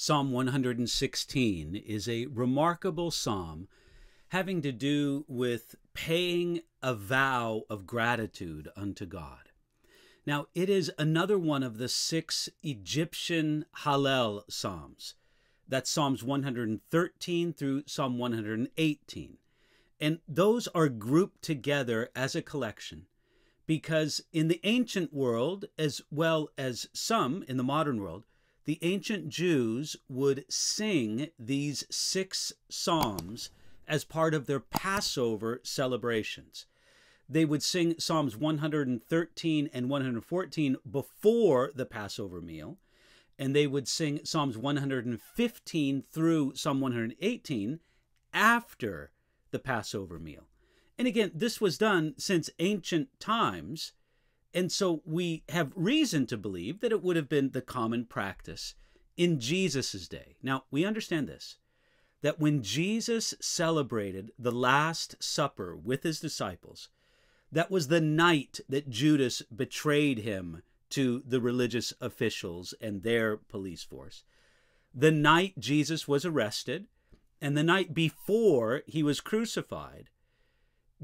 Psalm 116 is a remarkable psalm having to do with paying a vow of gratitude unto God. Now, it is another one of the six Egyptian Hallel psalms. That's Psalms 113 through Psalm 118. And those are grouped together as a collection because in the ancient world, as well as some in the modern world, the ancient Jews would sing these six psalms as part of their Passover celebrations. They would sing Psalms 113 and 114 before the Passover meal, and they would sing Psalms 115 through Psalm 118 after the Passover meal. And again, this was done since ancient times and so we have reason to believe that it would have been the common practice in Jesus' day. Now, we understand this that when Jesus celebrated the Last Supper with his disciples, that was the night that Judas betrayed him to the religious officials and their police force. The night Jesus was arrested, and the night before he was crucified,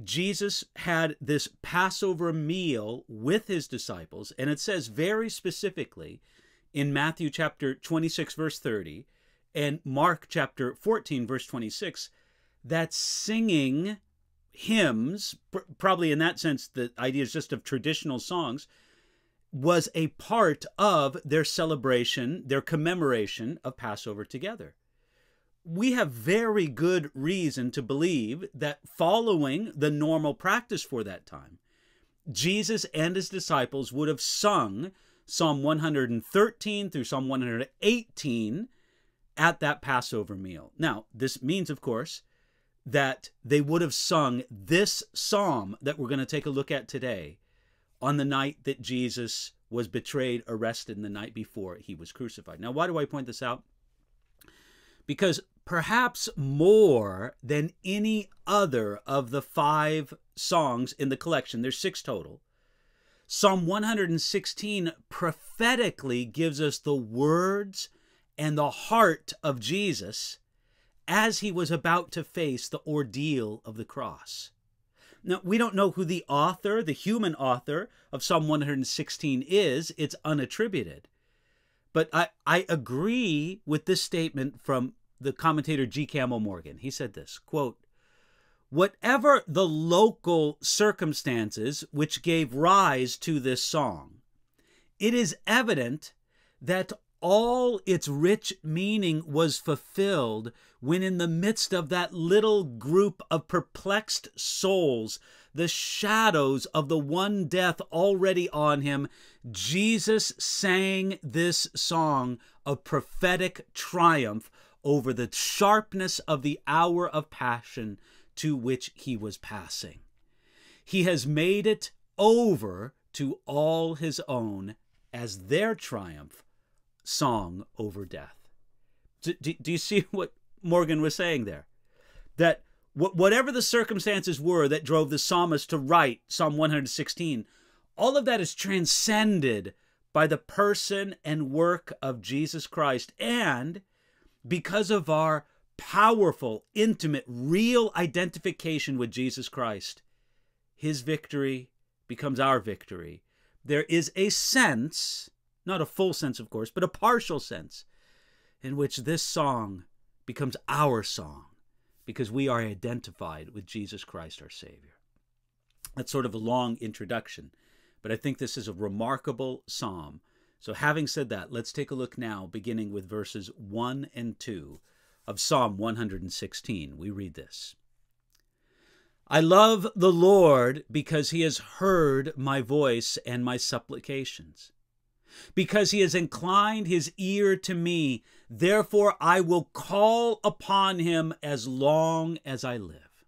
Jesus had this Passover meal with his disciples, and it says very specifically in Matthew chapter 26, verse 30, and Mark chapter 14, verse 26, that singing hymns, probably in that sense, the idea is just of traditional songs, was a part of their celebration, their commemoration of Passover together we have very good reason to believe that following the normal practice for that time, Jesus and his disciples would have sung Psalm 113 through Psalm 118 at that Passover meal. Now, this means, of course, that they would have sung this psalm that we're going to take a look at today on the night that Jesus was betrayed, arrested, and the night before he was crucified. Now, why do I point this out? Because perhaps more than any other of the five songs in the collection, there's six total. Psalm 116 prophetically gives us the words and the heart of Jesus as he was about to face the ordeal of the cross. Now, we don't know who the author, the human author of Psalm 116 is, it's unattributed. But I, I agree with this statement from the commentator G. Campbell Morgan. He said this quote, Whatever the local circumstances which gave rise to this song, it is evident that all its rich meaning was fulfilled when, in the midst of that little group of perplexed souls, the shadows of the one death already on him, Jesus sang this song of prophetic triumph over the sharpness of the hour of passion to which he was passing. He has made it over to all his own as their triumph song over death. Do, do, do you see what Morgan was saying there? That whatever the circumstances were that drove the psalmist to write Psalm 116, all of that is transcended by the person and work of Jesus Christ and because of our powerful, intimate, real identification with Jesus Christ, his victory becomes our victory. There is a sense, not a full sense, of course, but a partial sense, in which this song becomes our song because we are identified with Jesus Christ, our Savior. That's sort of a long introduction, but I think this is a remarkable psalm so, having said that, let's take a look now, beginning with verses 1 and 2 of Psalm 116. We read this I love the Lord because he has heard my voice and my supplications. Because he has inclined his ear to me, therefore I will call upon him as long as I live.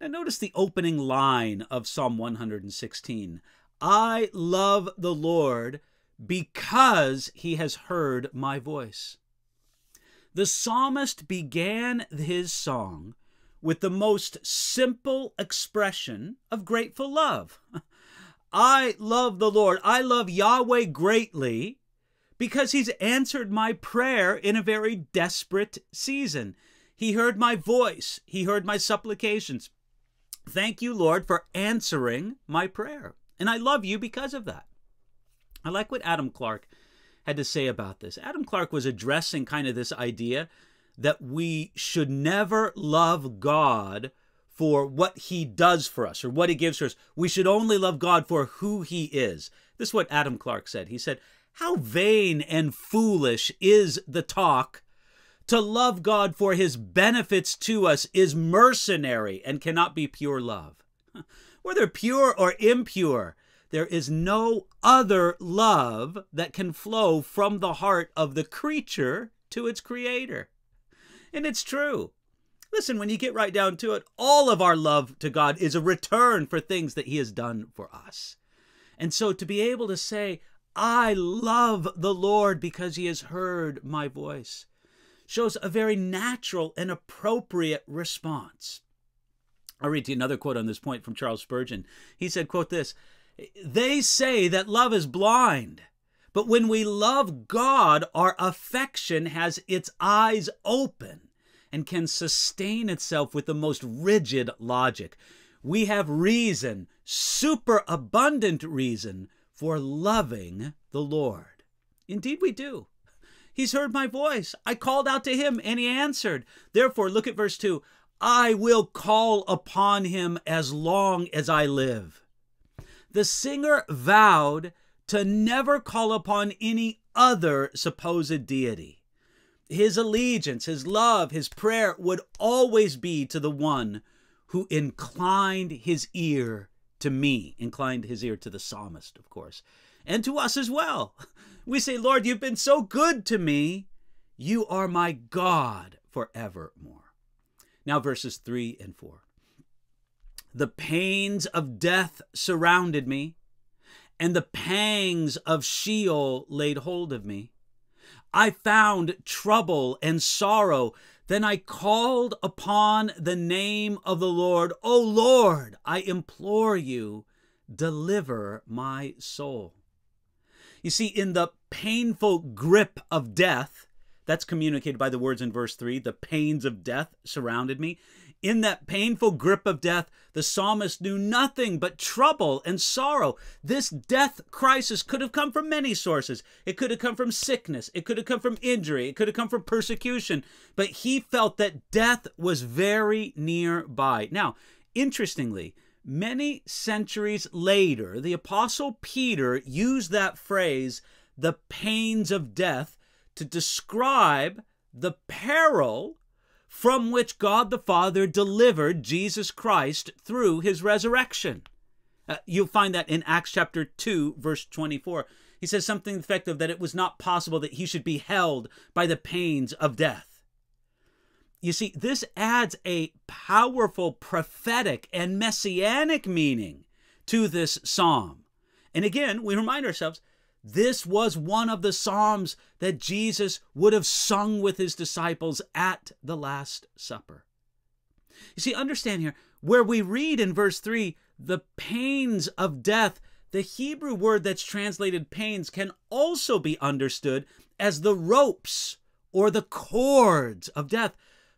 Now, notice the opening line of Psalm 116 I love the Lord because he has heard my voice. The psalmist began his song with the most simple expression of grateful love. I love the Lord. I love Yahweh greatly because he's answered my prayer in a very desperate season. He heard my voice, he heard my supplications. Thank you, Lord, for answering my prayer. And I love you because of that. I like what Adam Clarke had to say about this. Adam Clarke was addressing kind of this idea that we should never love God for what he does for us or what he gives for us. We should only love God for who he is. This is what Adam Clarke said. He said, How vain and foolish is the talk to love God for his benefits to us is mercenary and cannot be pure love. Whether pure or impure, there is no other love that can flow from the heart of the creature to its creator. And it's true. Listen, when you get right down to it, all of our love to God is a return for things that He has done for us. And so to be able to say, I love the Lord because He has heard my voice, shows a very natural and appropriate response. I'll read to you another quote on this point from Charles Spurgeon. He said, quote this, They say that love is blind, but when we love God, our affection has its eyes open and can sustain itself with the most rigid logic. We have reason, superabundant reason, for loving the Lord. Indeed, we do. He's heard my voice. I called out to him and he answered. Therefore, look at verse 2 I will call upon him as long as I live. The singer vowed to never call upon any other supposed deity his allegiance, his love, his prayer would always be to the one who inclined his ear to me, inclined his ear to the psalmist, of course, and to us as well. We say, Lord, you've been so good to me. You are my God forevermore. Now, verses 3 and 4. The pains of death surrounded me, and the pangs of Sheol laid hold of me. I found trouble and sorrow. Then I called upon the name of the Lord. O Lord, I implore you, deliver my soul. You see, in the painful grip of death, that's communicated by the words in verse 3 the pains of death surrounded me. In that painful grip of death, the psalmist knew nothing but trouble and sorrow. This death crisis could have come from many sources. It could have come from sickness, it could have come from injury, it could have come from persecution, but he felt that death was very nearby. Now, interestingly, many centuries later, the Apostle Peter used that phrase, the pains of death, to describe the peril from which God the Father delivered Jesus Christ through his resurrection. Uh, you'll find that in Acts chapter 2, verse 24. He says something effective that it was not possible that he should be held by the pains of death. You see, this adds a powerful prophetic and messianic meaning to this psalm. And again, we remind ourselves this was one of the Psalms that Jesus would have sung with his disciples at the Last Supper. You see, understand here, where we read in verse 3, the pains of death, the Hebrew word that's translated pains can also be understood as the ropes or the cords of death.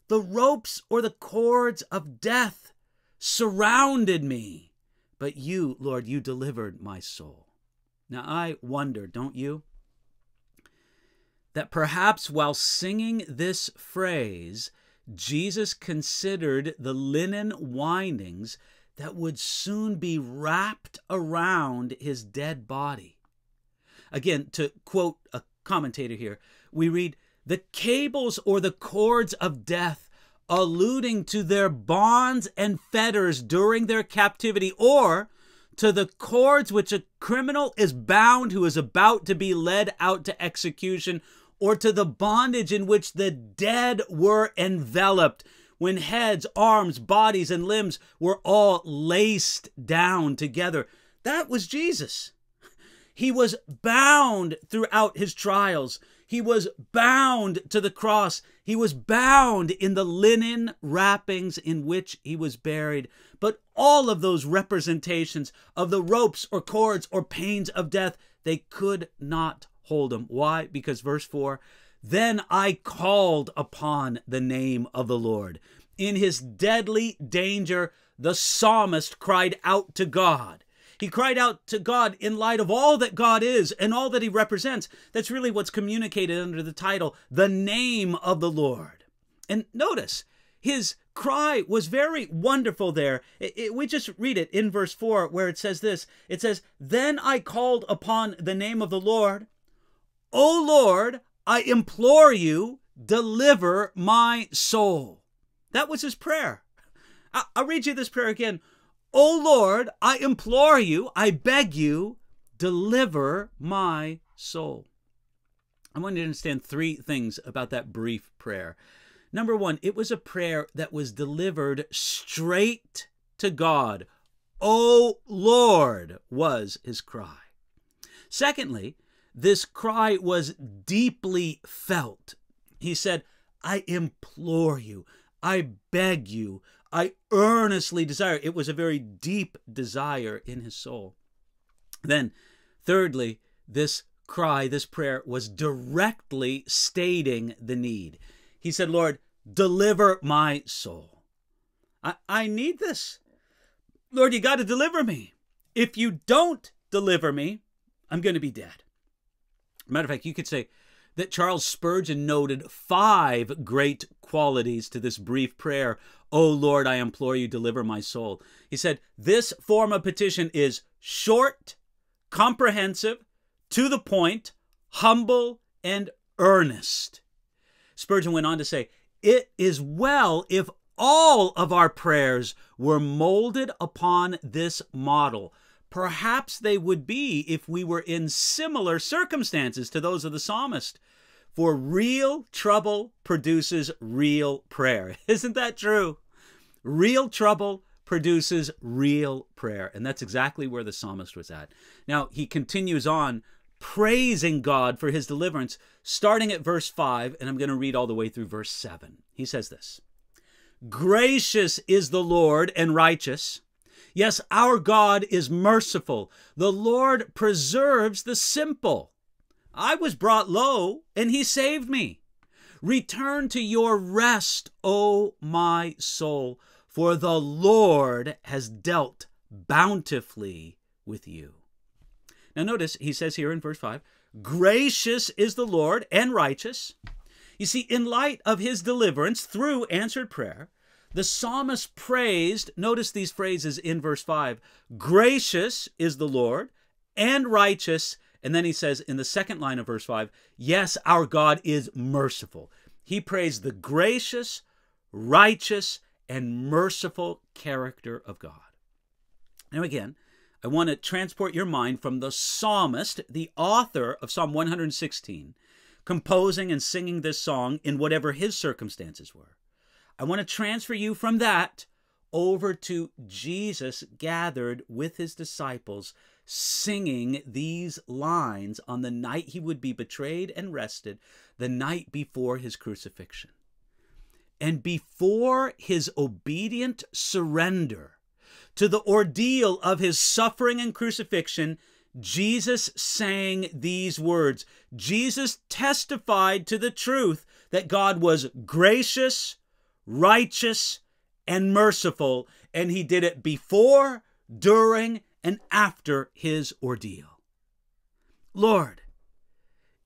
The ropes or the cords of death surrounded me, but you, Lord, you delivered my soul. Now, I wonder, don't you, that perhaps while singing this phrase, Jesus considered the linen windings that would soon be wrapped around his dead body. Again, to quote a commentator here, we read, the cables or the cords of death, alluding to their bonds and fetters during their captivity, or to the cords which a criminal is bound who is about to be led out to execution, or to the bondage in which the dead were enveloped, when heads, arms, bodies, and limbs were all laced down together. That was Jesus. He was bound throughout his trials. He was bound to the cross. He was bound in the linen wrappings in which he was buried. But all of those representations of the ropes or cords or pains of death, they could not hold him. Why? Because verse 4 Then I called upon the name of the Lord. In his deadly danger, the psalmist cried out to God. He cried out to God in light of all that God is and all that he represents. That's really what's communicated under the title, The Name of the Lord. And notice, his cry was very wonderful there. It, it, we just read it in verse 4 where it says this It says, Then I called upon the name of the Lord. O Lord, I implore you, deliver my soul. That was his prayer. I, I'll read you this prayer again. O Lord, I implore you, I beg you, deliver my soul. I want you to understand three things about that brief prayer. Number one, it was a prayer that was delivered straight to God. O Lord, was his cry. Secondly, this cry was deeply felt. He said, I implore you, I beg you, I earnestly desire. It was a very deep desire in his soul. Then, thirdly, this cry, this prayer was directly stating the need. He said, Lord, deliver my soul. I, I need this. Lord, you got to deliver me. If you don't deliver me, I'm going to be dead. Matter of fact, you could say that Charles Spurgeon noted five great qualities to this brief prayer. Oh Lord, I implore you, deliver my soul. He said, This form of petition is short, comprehensive, to the point, humble, and earnest. Spurgeon went on to say, It is well if all of our prayers were molded upon this model. Perhaps they would be if we were in similar circumstances to those of the psalmist. For real trouble produces real prayer. Isn't that true? Real trouble produces real prayer. And that's exactly where the psalmist was at. Now, he continues on praising God for his deliverance, starting at verse 5, and I'm going to read all the way through verse 7. He says this Gracious is the Lord and righteous. Yes, our God is merciful. The Lord preserves the simple. I was brought low, and he saved me. Return to your rest, O my soul, for the Lord has dealt bountifully with you. Now, notice he says here in verse 5 Gracious is the Lord and righteous. You see, in light of his deliverance through answered prayer, the psalmist praised, notice these phrases in verse 5 Gracious is the Lord and righteous. And then he says in the second line of verse 5 Yes, our God is merciful. He praised the gracious, righteous, and merciful character of God. Now, again, I want to transport your mind from the psalmist, the author of Psalm 116, composing and singing this song in whatever his circumstances were. I want to transfer you from that over to Jesus gathered with his disciples, singing these lines on the night he would be betrayed and rested, the night before his crucifixion. And before his obedient surrender to the ordeal of his suffering and crucifixion, Jesus sang these words. Jesus testified to the truth that God was gracious, righteous, and merciful, and he did it before, during, and after his ordeal. Lord,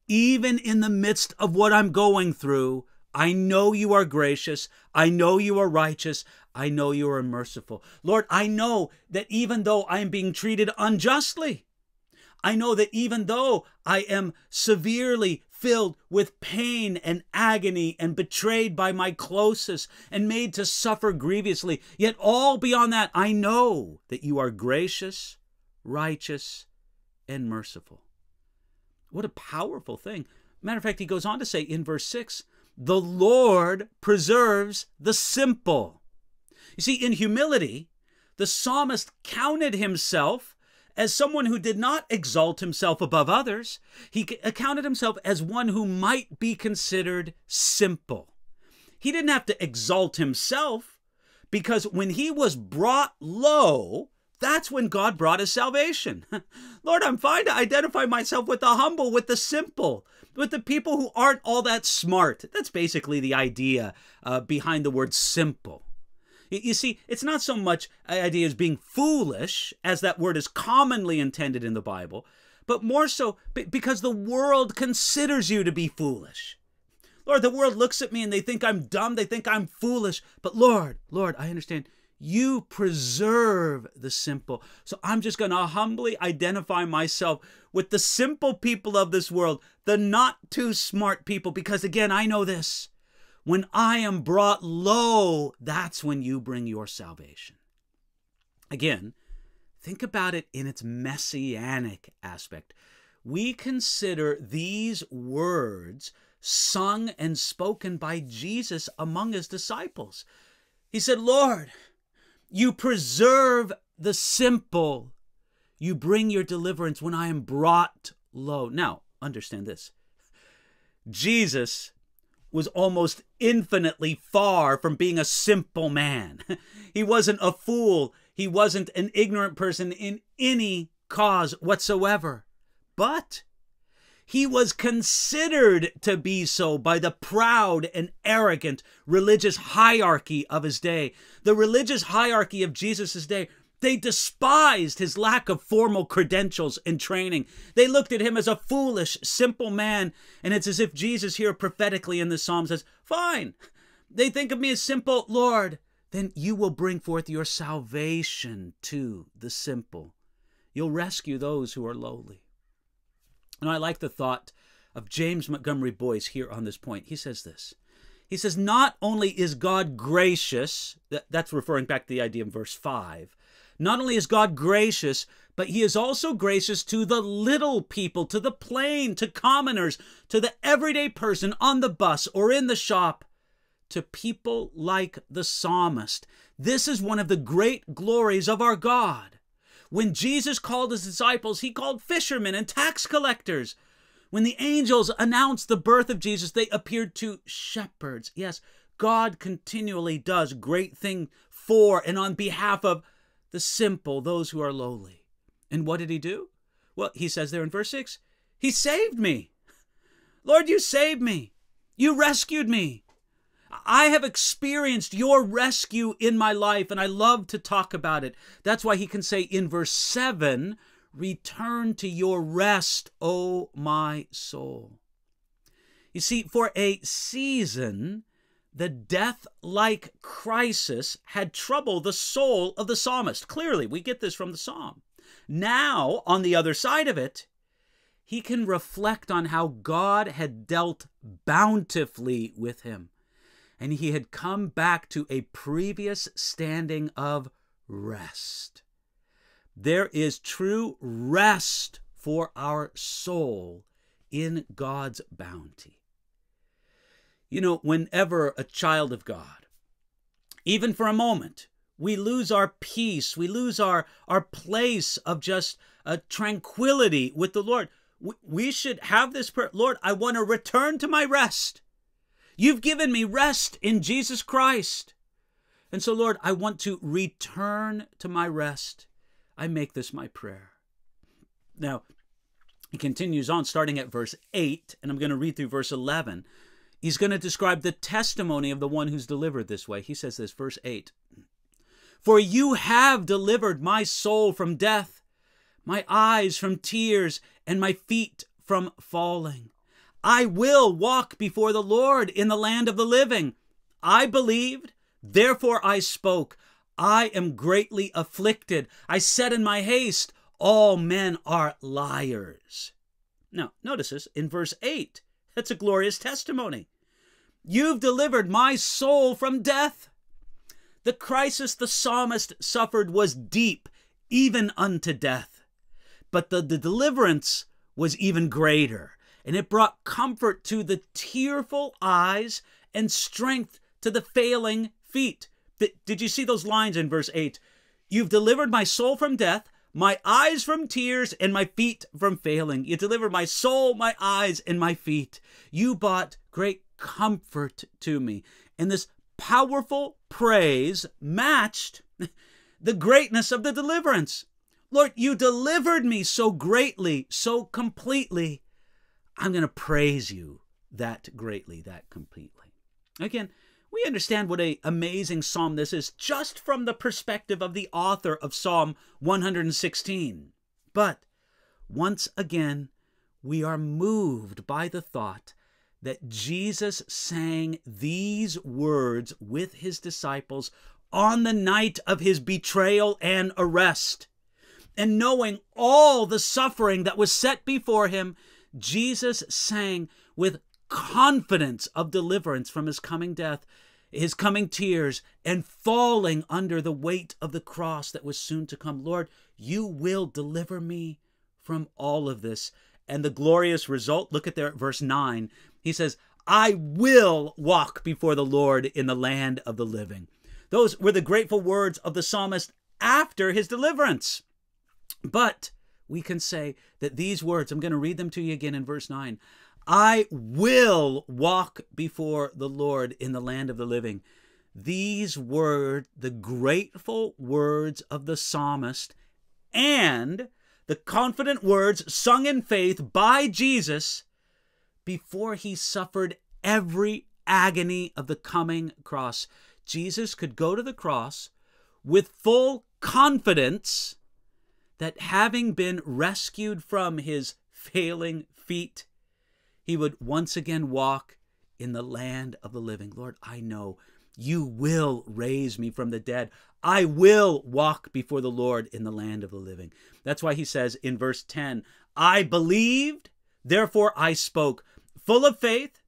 even in the midst of what I'm going through, I know you are gracious. I know you are righteous. I know you are merciful. Lord, I know that even though I am being treated unjustly, I know that even though I am severely filled with pain and agony and betrayed by my closest and made to suffer grievously, yet all beyond that, I know that you are gracious, righteous, and merciful. What a powerful thing. Matter of fact, he goes on to say in verse 6 the Lord preserves the simple. You see, in humility, the psalmist counted himself as someone who did not exalt himself above others. He accounted uh, himself as one who might be considered simple. He didn't have to exalt himself because when he was brought low That's when God brought us salvation. Lord, I'm fine to identify myself with the humble, with the simple, with the people who aren't all that smart. That's basically the idea uh, behind the word simple. You see, it's not so much idea as being foolish, as that word is commonly intended in the Bible, but more so because the world considers you to be foolish. Lord, the world looks at me and they think I'm dumb, they think I'm foolish. But Lord, Lord, I understand you preserve the simple. So I'm just going to humbly identify myself with the simple people of this world, the not too smart people, because again, I know this. When I am brought low, that's when you bring your salvation. Again, think about it in its messianic aspect. We consider these words sung and spoken by Jesus among his disciples. He said, Lord, you preserve the simple. You bring your deliverance when I am brought low. Now, understand this Jesus was almost infinitely far from being a simple man. He wasn't a fool. He wasn't an ignorant person in any cause whatsoever. But he was considered to be so by the proud and arrogant religious hierarchy of his day. The religious hierarchy of Jesus' day they despised his lack of formal credentials and training. They looked at him as a foolish, simple man. And it's as if Jesus here prophetically in the psalm says, Fine, they think of me as simple, Lord. Then you will bring forth your salvation to the simple. You'll rescue those who are lowly. And I like the thought of James Montgomery Boice here on this point. He says this. He says, Not only is God gracious, that, that's referring back to the idea in verse 5, not only is God gracious, but he is also gracious to the little people, to the plain, to commoners, to the everyday person on the bus or in the shop, to people like the psalmist. This is one of the great glories of our God. When Jesus called his disciples, he called fishermen and tax collectors. When the angels announced the birth of Jesus, they appeared to shepherds. Yes, God continually does great things for and on behalf of the simple, those who are lowly. And what did he do? Well, he says there in verse 6 He saved me. Lord, you saved me. You rescued me. I have experienced your rescue in my life, and I love to talk about it. That's why he can say in verse 7 Return to your rest, O my soul. You see, for a season, the death like crisis had troubled the soul of the psalmist. Clearly, we get this from the psalm. Now, on the other side of it, he can reflect on how God had dealt bountifully with him and he had come back to a previous standing of rest. There is true rest for our soul in God's bounty. You know, whenever a child of God, even for a moment, we lose our peace, we lose our, our place of just a tranquility with the Lord. We, we should have this prayer Lord, I want to return to my rest. You've given me rest in Jesus Christ. And so, Lord, I want to return to my rest. I make this my prayer. Now, he continues on, starting at verse 8, and I'm going to read through verse 11. He's going to describe the testimony of the one who's delivered this way. He says this, verse 8 For you have delivered my soul from death, my eyes from tears, and my feet from falling. I will walk before the Lord in the land of the living. I believed, therefore I spoke. I am greatly afflicted. I said in my haste, All men are liars. Now, notice this in verse 8. That's a glorious testimony. You've delivered my soul from death. The crisis the psalmist suffered was deep, even unto death. But the, the deliverance was even greater and it brought comfort to the tearful eyes and strength to the failing feet. Did you see those lines in verse 8? You've delivered my soul from death, my eyes from tears, and my feet from failing. You delivered my soul, my eyes, and my feet. You brought great comfort to me. And this powerful praise matched the greatness of the deliverance. Lord, you delivered me so greatly, so completely. I'm going to praise you that greatly, that completely. Again, we understand what a amazing psalm this is just from the perspective of the author of Psalm 116. But once again, we are moved by the thought that Jesus sang these words with his disciples on the night of his betrayal and arrest. And knowing all the suffering that was set before him, Jesus sang with confidence of deliverance from his coming death, his coming tears, and falling under the weight of the cross that was soon to come. Lord, you will deliver me from all of this. And the glorious result, look at there at verse 9. He says, I will walk before the Lord in the land of the living. Those were the grateful words of the psalmist after his deliverance. But we can say that these words, I'm going to read them to you again in verse 9. I will walk before the Lord in the land of the living. These were the grateful words of the psalmist and the confident words sung in faith by Jesus before he suffered every agony of the coming cross. Jesus could go to the cross with full confidence that having been rescued from his failing feet, he would once again walk in the land of the living. Lord, I know you will raise me from the dead. I will walk before the Lord in the land of the living. That's why he says in verse 10, I believed, therefore I spoke. Full of faith,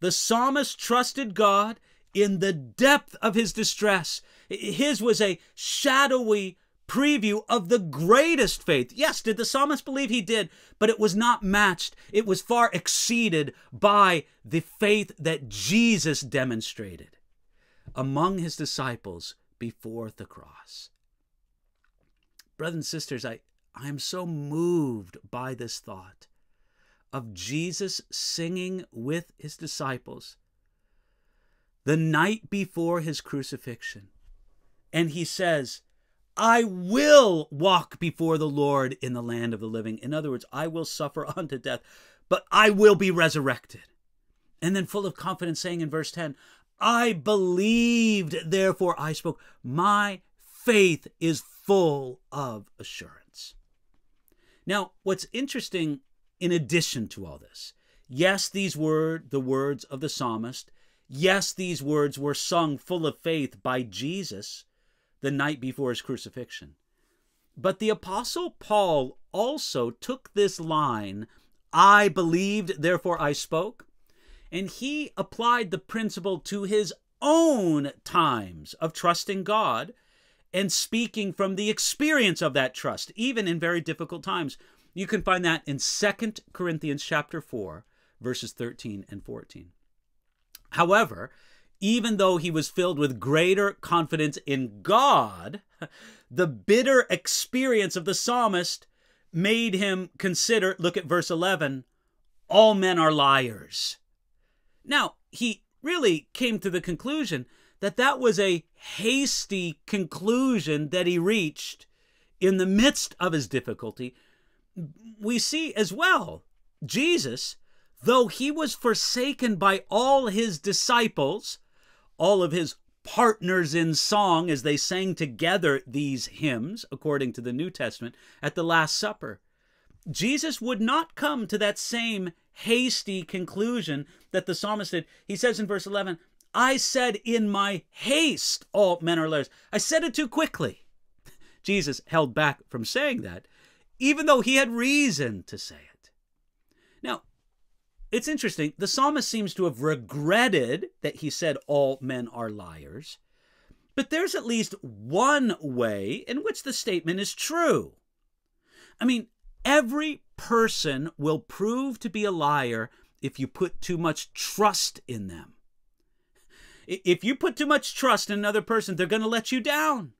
the psalmist trusted God in the depth of his distress. His was a shadowy preview of the greatest faith. Yes, did the psalmist believe he did, but it was not matched. It was far exceeded by the faith that Jesus demonstrated among his disciples before the cross. Brothers and sisters, I, I am so moved by this thought of Jesus singing with his disciples the night before his crucifixion. And he says, I will walk before the Lord in the land of the living. In other words, I will suffer unto death, but I will be resurrected. And then, full of confidence, saying in verse 10, I believed, therefore I spoke. My faith is full of assurance. Now, what's interesting in addition to all this, yes, these were the words of the psalmist. Yes, these words were sung full of faith by Jesus the night before his crucifixion. But the Apostle Paul also took this line, I believed, therefore I spoke, and he applied the principle to his own times of trusting God and speaking from the experience of that trust, even in very difficult times. You can find that in 2 Corinthians chapter 4, verses 13 and 14. However, even though he was filled with greater confidence in God, the bitter experience of the psalmist made him consider look at verse 11 all men are liars. Now, he really came to the conclusion that that was a hasty conclusion that he reached in the midst of his difficulty. We see as well Jesus though he was forsaken by all his disciples, all of his partners in song as they sang together these hymns, according to the New Testament, at the Last Supper, Jesus would not come to that same hasty conclusion that the psalmist did. He says in verse 11, I said in my haste, all men are liars. I said it too quickly. Jesus held back from saying that, even though he had reason to say it. It's interesting. The psalmist seems to have regretted that he said all men are liars, but there's at least one way in which the statement is true. I mean, every person will prove to be a liar if you put too much trust in them. If you put too much trust in another person, they're going to let you down.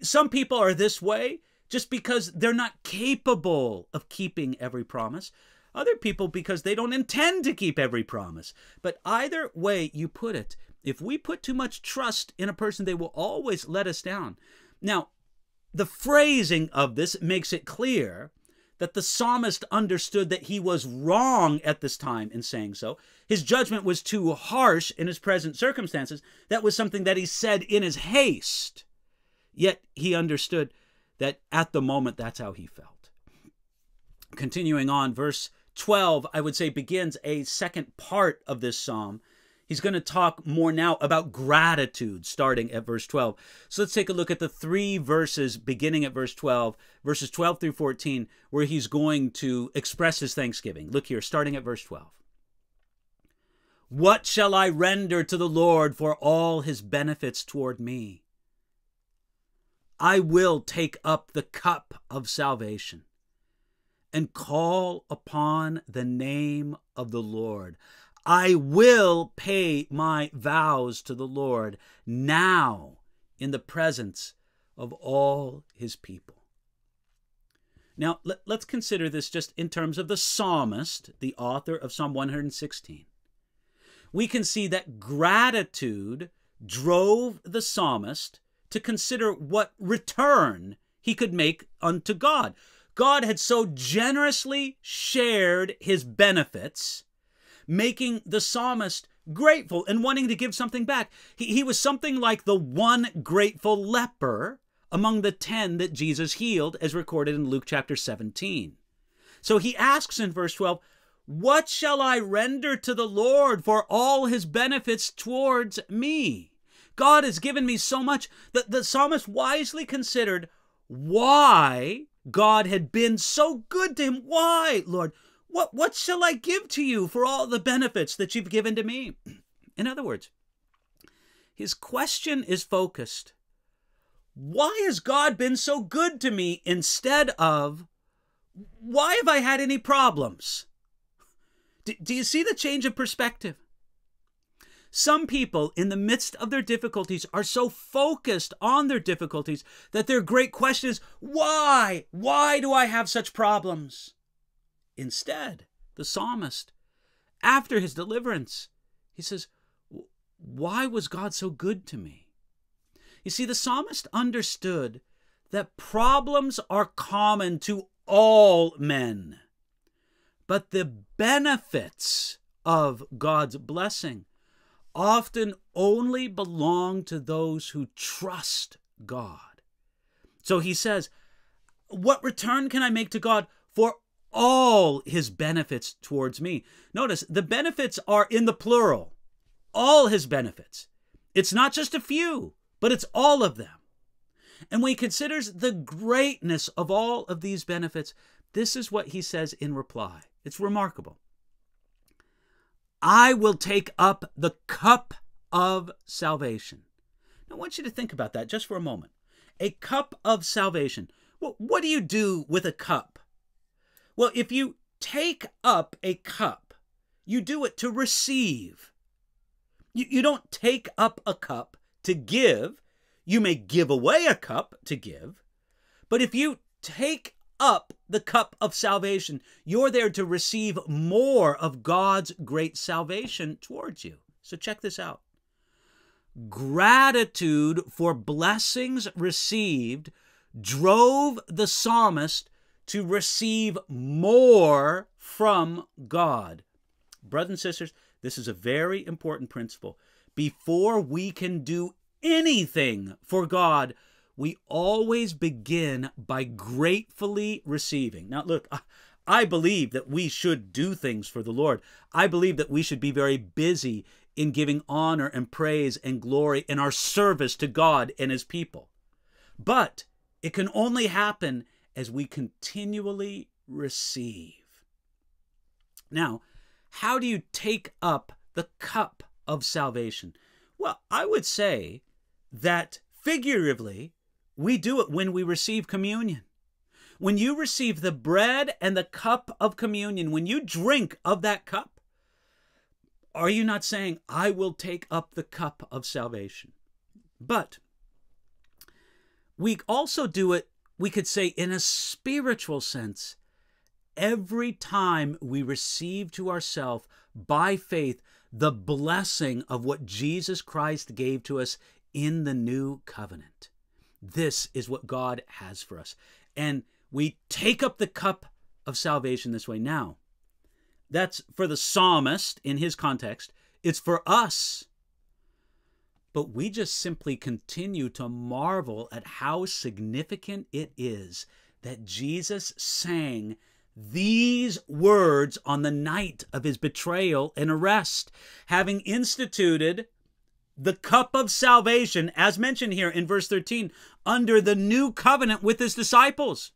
Some people are this way just because they're not capable of keeping every promise. Other people because they don't intend to keep every promise. But either way you put it, If we put too much trust in a person, they will always let us down. Now, the phrasing of this makes it clear that the psalmist understood that he was wrong at this time in saying so. His judgment was too harsh in his present circumstances. That was something that he said in his haste. Yet he understood that at the moment that's how he felt. Continuing on, verse 12, I would say, begins a second part of this psalm He's going to talk more now about gratitude starting at verse 12. So let's take a look at the three verses beginning at verse 12, verses 12 through 14, where he's going to express his thanksgiving. Look here, starting at verse 12. What shall I render to the Lord for all his benefits toward me? I will take up the cup of salvation and call upon the name of the Lord. I will pay my vows to the Lord now in the presence of all his people. Now, let, us consider this just in terms of the psalmist, the author of Psalm 116. We can see that gratitude drove the psalmist to consider what return he could make unto God. God had so generously shared his benefits making the psalmist grateful and wanting to give something back. He, he was something like the one grateful leper among the ten that Jesus healed, as recorded in Luke chapter 17. So he asks in verse 12, What shall I render to the Lord for all his benefits towards me? God has given me so much that the psalmist wisely considered why God had been so good to him. Why, Lord? What, what shall I give to you for all the benefits that you've given to me? In other words, his question is focused. Why has God been so good to me instead of, why have I had any problems? Do, do you see the change of perspective? Some people, in the midst of their difficulties, are so focused on their difficulties that their great question is, why? Why do I have such problems? Instead, the psalmist, after his deliverance, he says, Why was God so good to me? You see, the psalmist understood that problems are common to all men, but the benefits of God's blessing often only belong to those who trust God. So he says, What return can I make to God for all his benefits towards me. Notice the benefits are in the plural. All his benefits. It's not just a few, but it's all of them. And when he considers the greatness of all of these benefits, this is what he says in reply. It's remarkable. I will take up the cup of salvation. Now, I want you to think about that just for a moment. A cup of salvation. Well, what do you do with a cup? Well, if you take up a cup, you do it to receive. You, you don't take up a cup to give. You may give away a cup to give. But if you take up the cup of salvation, you're there to receive more of God's great salvation towards you. So check this out. Gratitude for blessings received drove the psalmist to receive more from God. Brothers and sisters, this is a very important principle. Before we can do anything for God, we always begin by gratefully receiving. Now, look, I believe that we should do things for the Lord. I believe that we should be very busy in giving honor and praise and glory in our service to God and His people. But it can only happen as we continually receive. Now, how do you take up the cup of salvation? Well, I would say that figuratively, we do it when we receive communion. When you receive the bread and the cup of communion, when you drink of that cup, are you not saying, I will take up the cup of salvation? But we also do it we could say, in a spiritual sense, every time we receive to ourselves by faith the blessing of what Jesus Christ gave to us in the new covenant. This is what God has for us. And we take up the cup of salvation this way. Now, that's for the psalmist in his context, it's for us. But we just simply continue to marvel at how significant it is that Jesus sang these words on the night of his betrayal and arrest, having instituted the cup of salvation, as mentioned here in verse 13, under the new covenant with his disciples.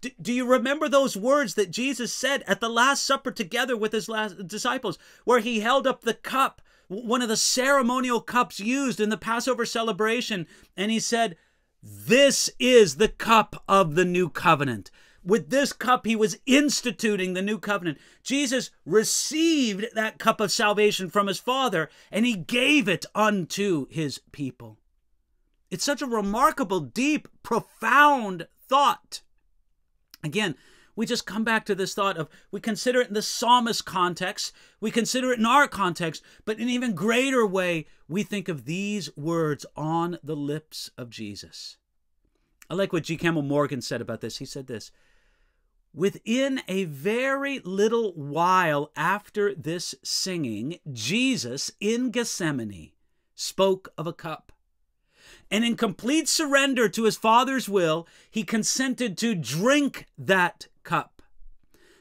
Do, do you remember those words that Jesus said at the Last Supper together with his last disciples, where he held up the cup, one of the ceremonial cups used in the Passover celebration, and he said, This is the cup of the new covenant with this cup, he was instituting the new covenant. Jesus received that cup of salvation from his Father and he gave it unto his people. It's such a remarkable, deep, profound thought. Again, we just come back to this thought of we consider it in the psalmist context, we consider it in our context, but in an even greater way, we think of these words on the lips of Jesus. I like what G. Campbell Morgan said about this. He said this Within a very little while after this singing, Jesus in Gethsemane spoke of a cup. And in complete surrender to his Father's will, he consented to drink that cup.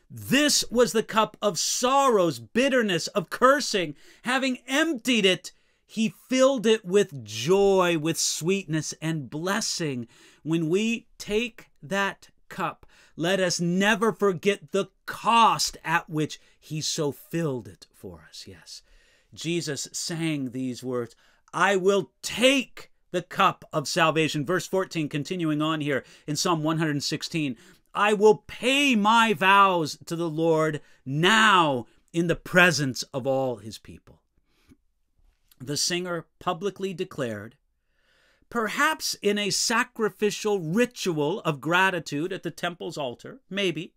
This was the cup of sorrows, bitterness, of cursing. Having emptied it, he filled it with joy, with sweetness and blessing. When we take that cup, let us never forget the cost at which he so filled it for us. Yes. Jesus sang these words I will take the cup of salvation. Verse 14, continuing on here in Psalm 116 I will pay my vows to the Lord now in the presence of all his people. The singer publicly declared perhaps in a sacrificial ritual of gratitude at the temple's altar, maybe.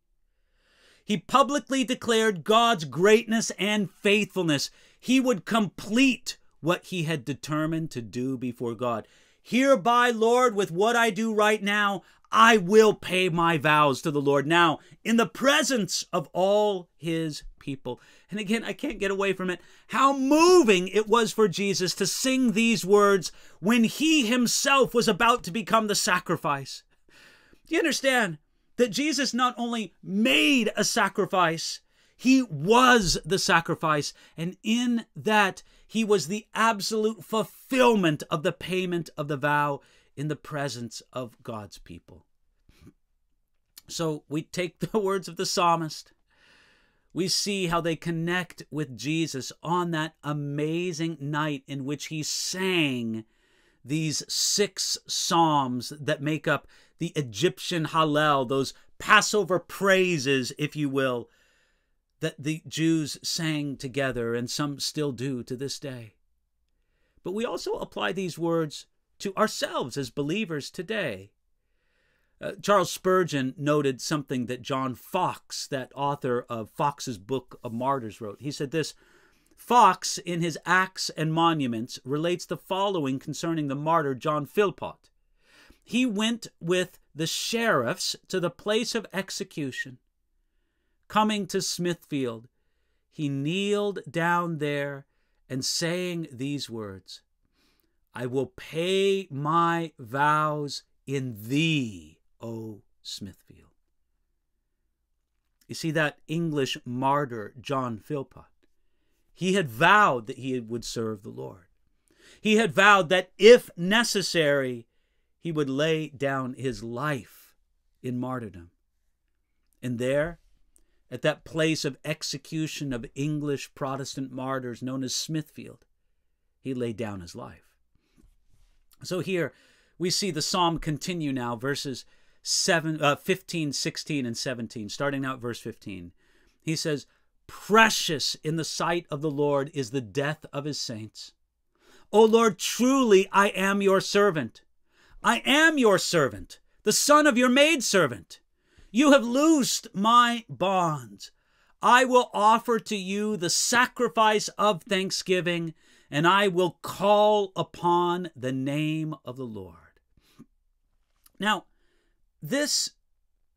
He publicly declared God's greatness and faithfulness. He would complete what he had determined to do before God. Hereby, Lord, with what I do right now, I will pay my vows to the Lord now in the presence of all his people. And again, I can't get away from it. How moving it was for Jesus to sing these words when he himself was about to become the sacrifice. Do you understand that Jesus not only made a sacrifice, he was the sacrifice. And in that, he was the absolute fulfillment of the payment of the vow in the presence of God's people. So we take the words of the psalmist we see how they connect with Jesus on that amazing night in which he sang these six psalms that make up the Egyptian Hallel, those Passover praises, if you will, that the Jews sang together, and some still do to this day. But we also apply these words to ourselves as believers today. Uh, Charles Spurgeon noted something that John Foxe, that author of Foxe's Book of Martyrs, wrote. He said this Foxe, in his Acts and Monuments, relates the following concerning the martyr John Philpot. He went with the sheriffs to the place of execution. Coming to Smithfield, he kneeled down there and saying these words I will pay my vows in thee, O. Smithfield. You see, that English martyr, John Philpot, he had vowed that he would serve the Lord. He had vowed that if necessary, he would lay down his life in martyrdom. And there, at that place of execution of English Protestant martyrs known as Smithfield, he laid down his life. So here we see the psalm continue now, verses 7, uh, 15, 16, and 17, starting out verse 15. He says, Precious in the sight of the Lord is the death of his saints. O Lord, truly I am your servant. I am your servant, the son of your maidservant. You have loosed my bonds. I will offer to you the sacrifice of thanksgiving, and I will call upon the name of the Lord. Now, this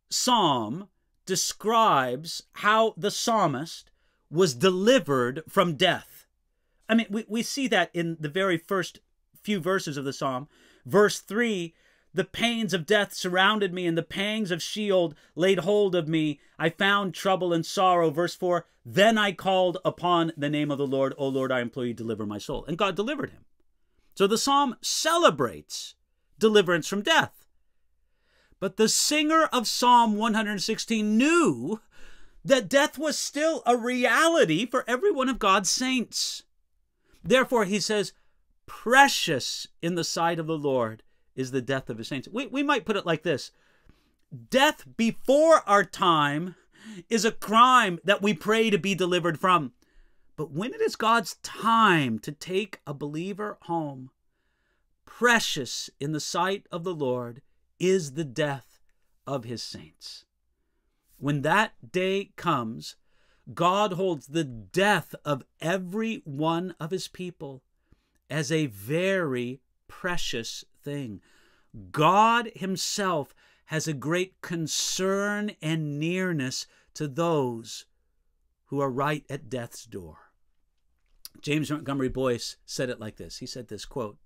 psalm describes how the psalmist was delivered from death. I mean, we, we see that in the very first few verses of the psalm. Verse 3 The pains of death surrounded me, and the pangs of Sheol laid hold of me. I found trouble and sorrow. Verse 4 Then I called upon the name of the Lord. O Lord, I implore you, deliver my soul. And God delivered him. So the psalm celebrates deliverance from death. But the singer of Psalm 116 knew that death was still a reality for every one of God's saints. Therefore, he says, Precious in the sight of the Lord is the death of his saints. We, we might put it like this Death before our time is a crime that we pray to be delivered from. But when it is God's time to take a believer home, precious in the sight of the Lord is the death of his saints. When that day comes, God holds the death of every one of his people as a very precious thing. God himself has a great concern and nearness to those who are right at death's door. James Montgomery Boice said it like this. He said this quote,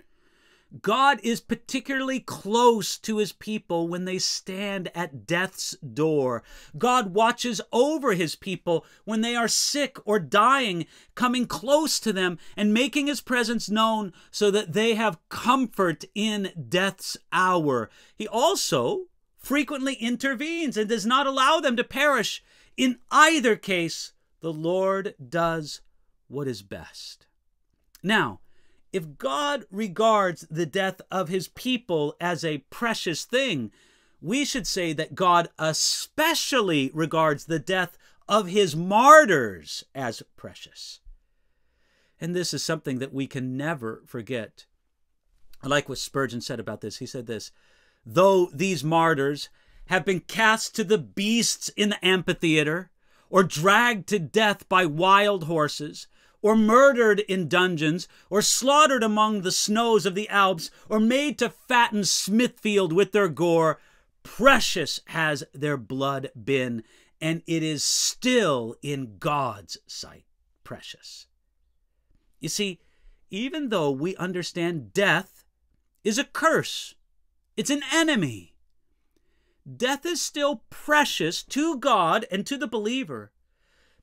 God is particularly close to his people when they stand at death's door. God watches over his people when they are sick or dying, coming close to them and making his presence known so that they have comfort in death's hour. He also frequently intervenes and does not allow them to perish. In either case, the Lord does what is best. Now, if God regards the death of his people as a precious thing, we should say that God especially regards the death of his martyrs as precious. And this is something that we can never forget. I like what Spurgeon said about this. He said this Though these martyrs have been cast to the beasts in the amphitheater, or dragged to death by wild horses, or murdered in dungeons, or slaughtered among the snows of the Alps, or made to fatten Smithfield with their gore, precious has their blood been, and it is still in God's sight precious. You see, even though we understand death is a curse, it's an enemy, death is still precious to God and to the believer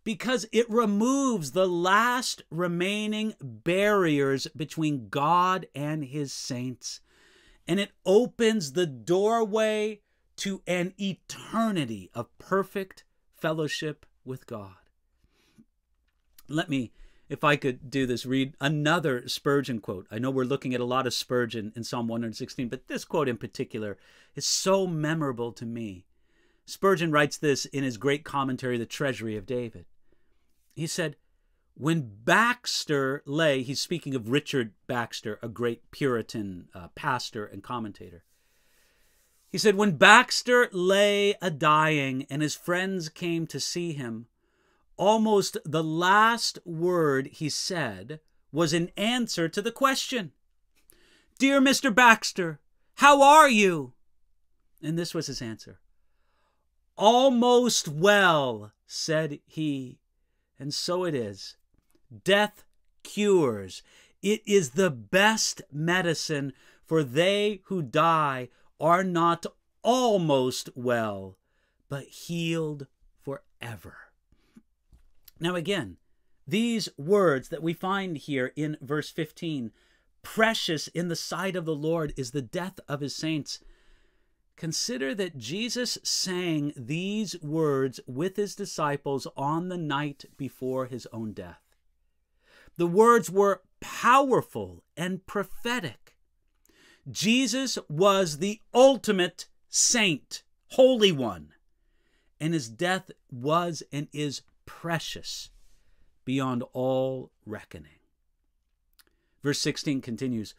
because it removes the last remaining barriers between God and his saints. And it opens the doorway to an eternity of perfect fellowship with God. Let me, if I could do this, read another Spurgeon quote. I know we're looking at a lot of Spurgeon in Psalm 116, but this quote in particular is so memorable to me. Spurgeon writes this in his great commentary, The Treasury of David. He said, when Baxter lay, he's speaking of Richard Baxter, a great Puritan uh, pastor and commentator. He said, When Baxter lay a dying and his friends came to see him, almost the last word he said was in answer to the question Dear Mr. Baxter, how are you? And this was his answer Almost well, said he. And so it is. Death cures. It is the best medicine, for they who die are not almost well, but healed forever. Now, again, these words that we find here in verse 15 precious in the sight of the Lord is the death of his saints. Consider that Jesus sang these words with his disciples on the night before his own death. The words were powerful and prophetic. Jesus was the ultimate saint, holy one, and his death was and is precious beyond all reckoning. Verse 16 continues,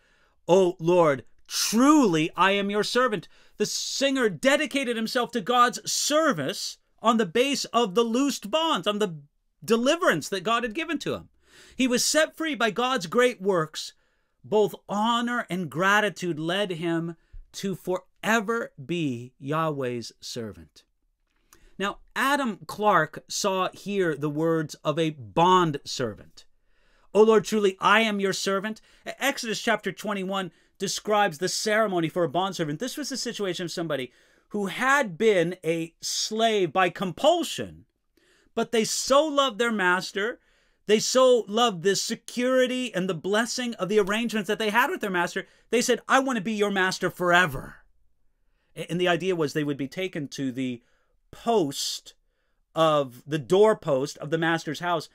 O Lord, truly I am your servant. The singer dedicated himself to God's service on the base of the loosed bonds, on the deliverance that God had given to him. He was set free by God's great works. Both honor and gratitude led him to forever be Yahweh's servant. Now, Adam Clarke saw here the words of a bond servant. O Lord, truly I am your servant. Exodus chapter 21 describes the ceremony for a bondservant. This was the situation of somebody who had been a slave by compulsion, but they so loved their master, they so loved the security and the blessing of the arrangements that they had with their master, they said, I want to be your master forever. And the idea was they would be taken to the post of the doorpost of the master's house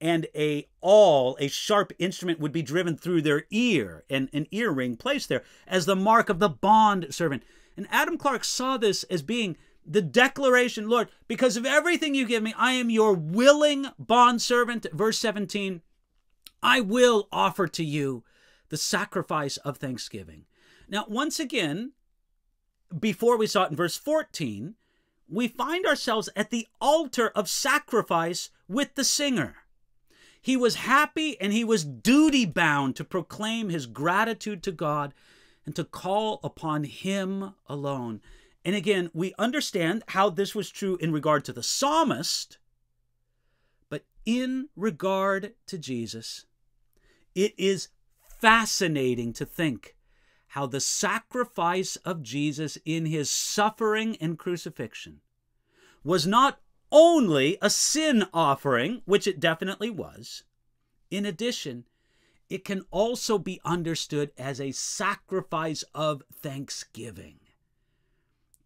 and a awl, a sharp instrument would be driven through their ear and an earring placed there as the mark of the bond servant. And Adam Clarke saw this as being the declaration, Lord, because of everything you give me, I am your willing bond servant. Verse 17, I will offer to you the sacrifice of thanksgiving. Now, once again, before we saw it in verse 14, we find ourselves at the altar of sacrifice with the singer. He was happy and he was duty bound to proclaim his gratitude to God and to call upon him alone. And again, we understand how this was true in regard to the psalmist, but in regard to Jesus, it is fascinating to think how the sacrifice of Jesus in his suffering and crucifixion was not only a sin offering, which it definitely was. In addition, it can also be understood as a sacrifice of thanksgiving.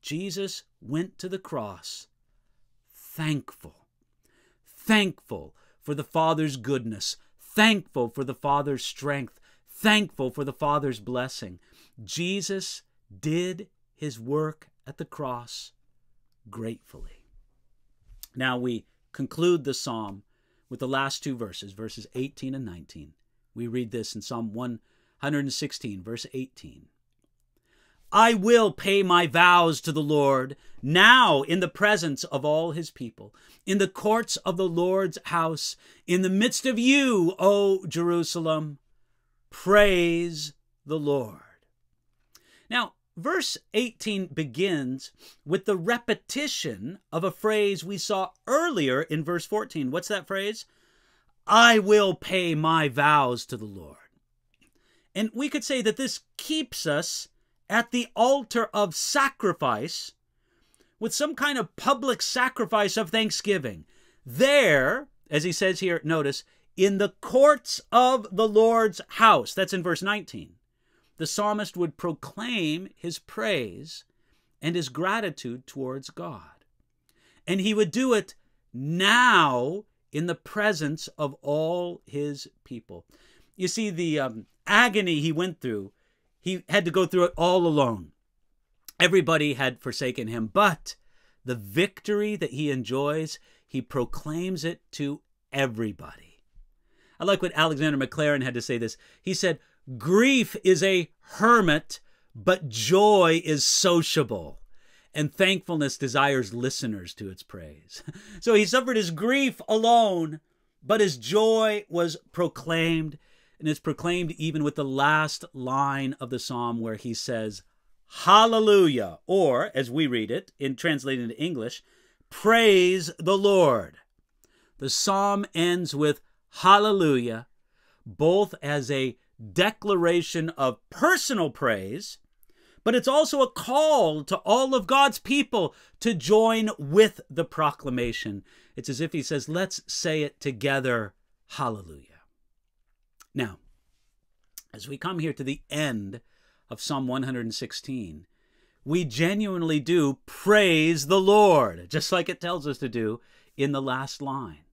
Jesus went to the cross thankful, thankful for the Father's goodness, thankful for the Father's strength, thankful for the Father's blessing. Jesus did his work at the cross gratefully. Now we conclude the psalm with the last two verses, verses 18 and 19. We read this in Psalm 116, verse 18. I will pay my vows to the Lord now in the presence of all his people, in the courts of the Lord's house, in the midst of you, O Jerusalem. Praise the Lord. Now, Verse 18 begins with the repetition of a phrase we saw earlier in verse 14. What's that phrase? I will pay my vows to the Lord. And we could say that this keeps us at the altar of sacrifice with some kind of public sacrifice of thanksgiving. There, as he says here, notice, in the courts of the Lord's house. That's in verse 19 the psalmist would proclaim his praise and his gratitude towards God. And he would do it now in the presence of all his people. You see, the um, agony he went through, he had to go through it all alone. Everybody had forsaken him, but the victory that he enjoys, he proclaims it to everybody. I like what Alexander Maclaren had to say this. He said, Grief is a hermit, but joy is sociable. And thankfulness desires listeners to its praise. So he suffered his grief alone, but his joy was proclaimed. And it's proclaimed even with the last line of the psalm where he says, Hallelujah, or as we read it in translated into English, praise the Lord. The psalm ends with Hallelujah, both as a declaration of personal praise, but it's also a call to all of God's people to join with the proclamation. It's as if he says, let's say it together. Hallelujah. Now, as we come here to the end of Psalm 116, we genuinely do praise the Lord, just like it tells us to do in the last line.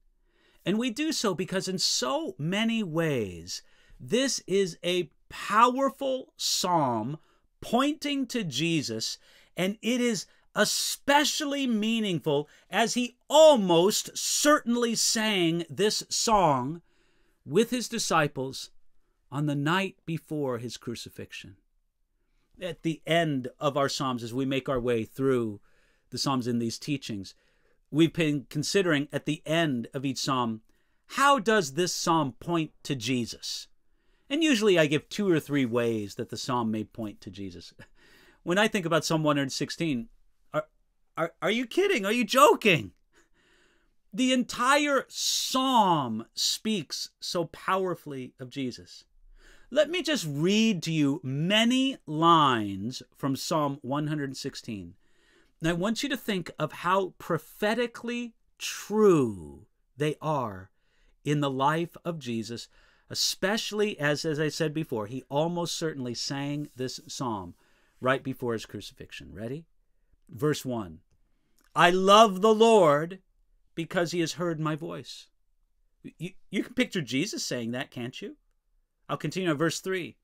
And we do so because, in so many ways, this is a powerful psalm pointing to Jesus, and it is especially meaningful as he almost certainly sang this song with his disciples on the night before his crucifixion. At the end of our Psalms, as we make our way through the Psalms in these teachings, we've been considering at the end of each psalm how does this psalm point to Jesus? And usually I give two or three ways that the psalm may point to Jesus. When I think about Psalm 116, are, are, are you kidding? Are you joking? The entire psalm speaks so powerfully of Jesus. Let me just read to you many lines from Psalm 116. And I want you to think of how prophetically true they are in the life of Jesus, especially as, as I said before, he almost certainly sang this psalm right before his crucifixion. Ready? Verse 1 I love the Lord because he has heard my voice. You, you can picture Jesus saying that, can't you? I'll continue on verse 3.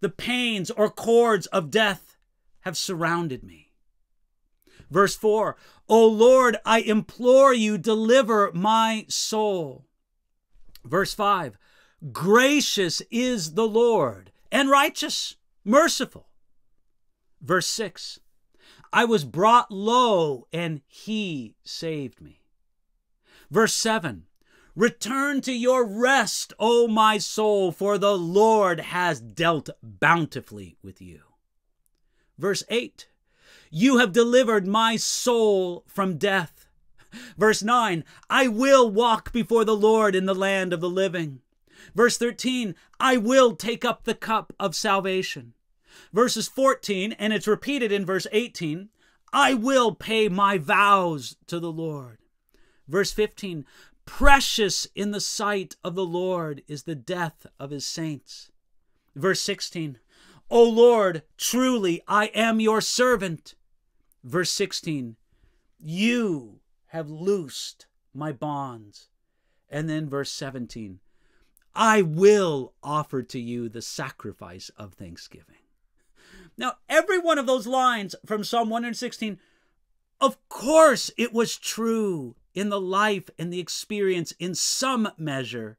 The pains or cords of death have surrounded me. Verse 4 O Lord, I implore you, deliver my soul. Verse 5 Gracious is the Lord, and righteous, merciful. Verse 6 I was brought low, and he saved me. Verse 7 Return to your rest, O my soul, for the Lord has dealt bountifully with you. Verse 8 You have delivered my soul from death. Verse 9 I will walk before the Lord in the land of the living. Verse 13 I will take up the cup of salvation. Verses 14, and it's repeated in verse 18 I will pay my vows to the Lord. Verse 15 Precious in the sight of the Lord is the death of his saints. Verse 16 O Lord, truly I am your servant. Verse 16 You have loosed my bonds. And then verse 17 I will offer to you the sacrifice of thanksgiving. Now, every one of those lines from Psalm 116, of course, it was true in the life and the experience, in some measure,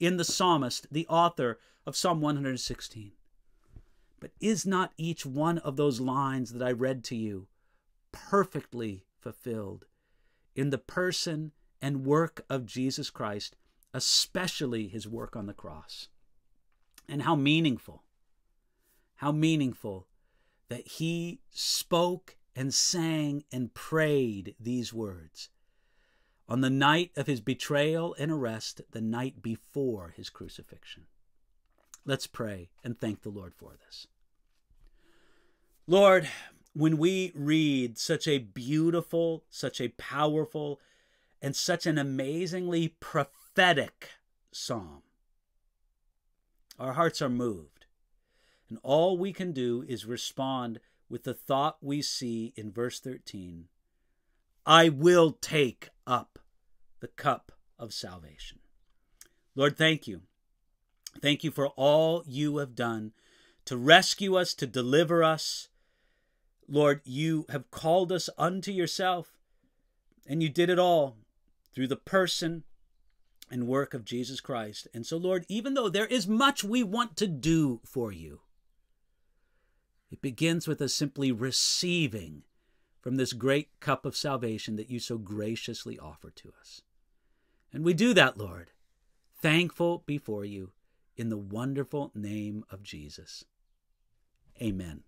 in the psalmist, the author of Psalm 116. But is not each one of those lines that I read to you perfectly fulfilled in the person and work of Jesus Christ, especially his work on the cross? And how meaningful, how meaningful that he spoke and sang and prayed these words on the night of his betrayal and arrest, the night before his crucifixion. Let's pray and thank the Lord for this. Lord, when we read such a beautiful, such a powerful, and such an amazingly prophetic psalm, our hearts are moved. And all we can do is respond with the thought we see in verse 13 I will take up the cup of salvation. Lord, thank you. Thank you for all you have done to rescue us, to deliver us. Lord, you have called us unto yourself, and you did it all through the person and work of Jesus Christ. And so, Lord, even though there is much we want to do for you, it begins with us simply receiving from this great cup of salvation that you so graciously offer to us. And we do that, Lord, thankful before you in the wonderful name of Jesus. Amen.